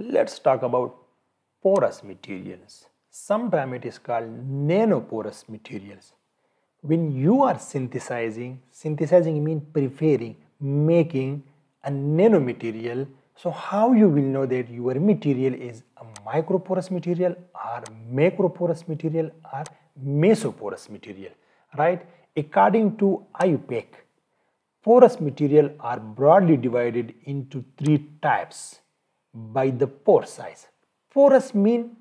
Let's talk about porous materials. Sometimes it is called nanoporous materials. When you are synthesizing, synthesizing means preparing, making a nanomaterial. So how you will know that your material is a microporous material or macroporous material or mesoporous material, right? According to IUPAC, porous material are broadly divided into three types by the pore size. Porous mean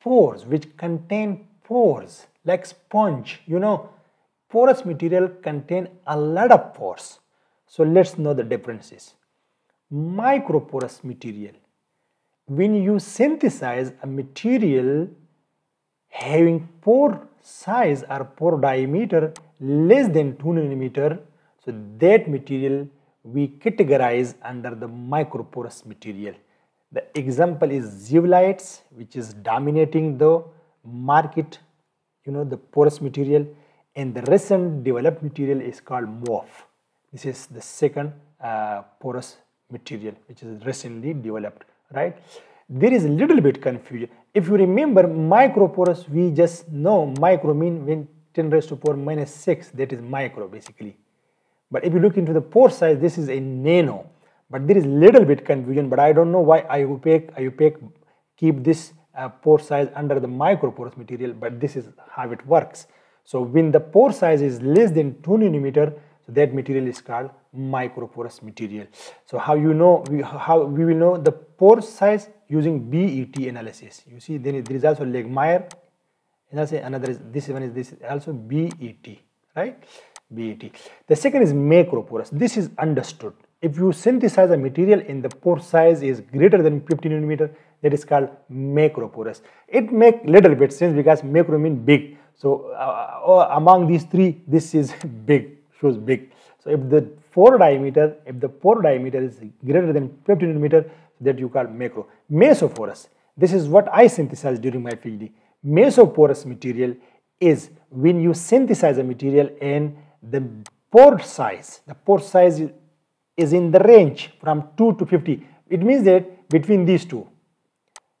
pores which contain pores like sponge, you know, porous material contain a lot of pores. So let's know the differences. Microporous material. When you synthesize a material having pore size or pore diameter less than 2 nanometer, so that material we categorize under the microporous material. The example is zeolites which is dominating the market, you know the porous material and the recent developed material is called MOF. This is the second uh, porous material which is recently developed, right? There is a little bit confusion. If you remember microporous, we just know micro mean when 10 raised to power minus 6, that is micro basically. But if you look into the pore size, this is a nano. But there is little bit confusion, but I don't know why IUPAC, IUPAC keep this uh, pore size under the microporous material, but this is how it works. So when the pore size is less than 2 nanometer, so that material is called microporous material. So how you know, we, how we will know the pore size using BET analysis. You see then there is also Langmuir, another is, this one is this also BET, right? BET. The second is macroporous. This is understood. If you synthesize a material and the pore size is greater than 50 nanometer, that is called macroporous. It make little bit sense because macro mean big. So uh, uh among these three, this is big, shows big. So if the pore diameter, if the pore diameter is greater than 50 nanometer, that you call macro. Mesoporous. This is what I synthesized during my PhD. Mesoporous material is when you synthesize a material and the pore size, the pore size is in the range from 2 to 50. It means that between these two.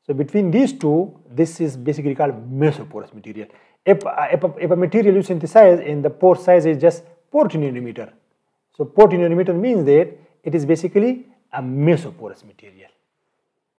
So between these two, this is basically called mesoporous material. If, if, a, if a material you synthesize and the pore size is just 40 nanometer. So 40 nanometer means that it is basically a mesoporous material.